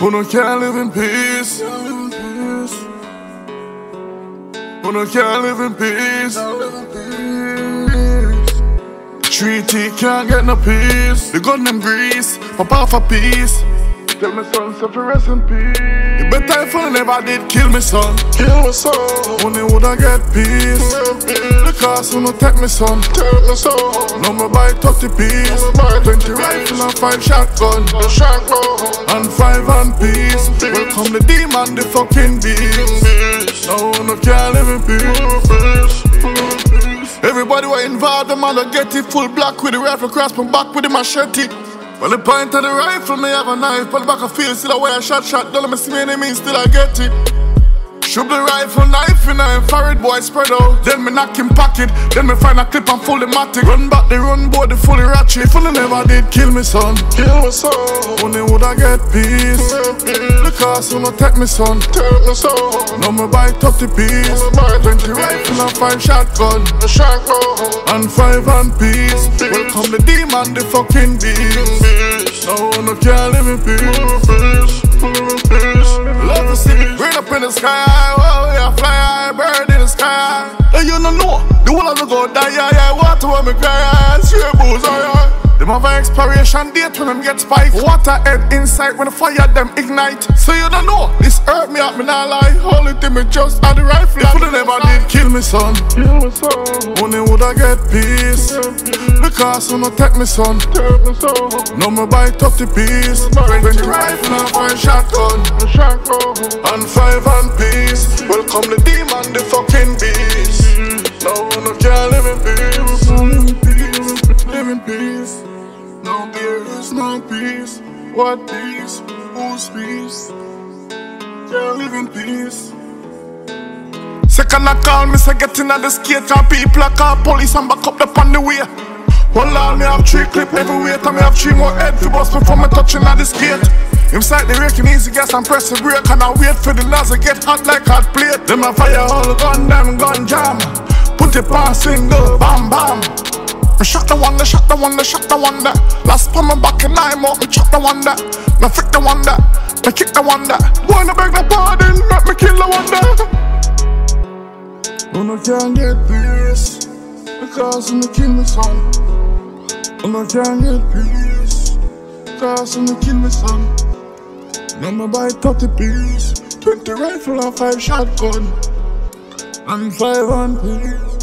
Who no can't live in peace. Who no can't live in peace. Treaty can't get no peace. The gun them grease, pop off a piece. Tell me son, so for rest in peace. If I never did kill me son. Kill my son, Only would I get peace. Because you no take me son. tell me so. No me buy 30 piece. Buy 20 rifle and 5 shotgun. The shotgun, And 5 and peace. Welcome the demon, the fucking beast. No, no can't live in peace. Everybody were involved, the man I get it full black with the rifle cross my back with the machete. Well, the point of the rifle, me have a knife, but the back of field, still I wear a shot, shot, don't let me see me enemy, still I get it. Shoot the rifle, knife in a infrared boy spread out. Then me knock him pocket, then me find a clip and fully matic. Run back the run boy, the fully ratchet. Fully never did kill me son. Kill my son, Only would I get peace. bitch. Because you no take me son. Tell me so. No me buy 30 piece. No me buy 20 30 rifle and 5 shotgun. The shotgun, And five and peace. Welcome the demon, the fucking beast. No can't live in peace. Love to see me rain up in the sky. Oh, yeah, fly high, bird in the sky. And you don't know, the of the go die, yeah, yeah. Water when me cry, yeah. Swear booze, oh, yeah. Them have an expiration date when them get spiked. Water head inside when the fire them ignite. So you don't know, this hurt me up, me not lie. Only thing me just had the rifle. If you never did me, son. Only would I get peace. Because you no take me, son. No me buy 30 piece. 20 rifle and 5 shotgun. And 5 and peace. Welcome the demon, the fucking beast. No no can't live in peace. Live in peace, No peace, no peace. What peace, Who's peace? Can't live in peace Second I call me, say get in at the skate And people I call police and back up the on the way. Hold on, me have three clip everywhere And me have three more head to bust before me touching at the skate. Inside the raking easy gas and press the brake And I wait for the nozzle get hot like hot plate. Them a fire all gun, them gun jam. Put it on single, bam bam. Me shot the one that, shot the one that, shot the one that Last time I'm back and I'm out, me chop the one that Me flick the one that, me kick the one that Wanna beg the pardon, make me kill can't get this Because I'm the me son When I can't get peace Because I'm the me son Now me buy 30 piece 20 rifle and 5 shotgun. And 5 on piece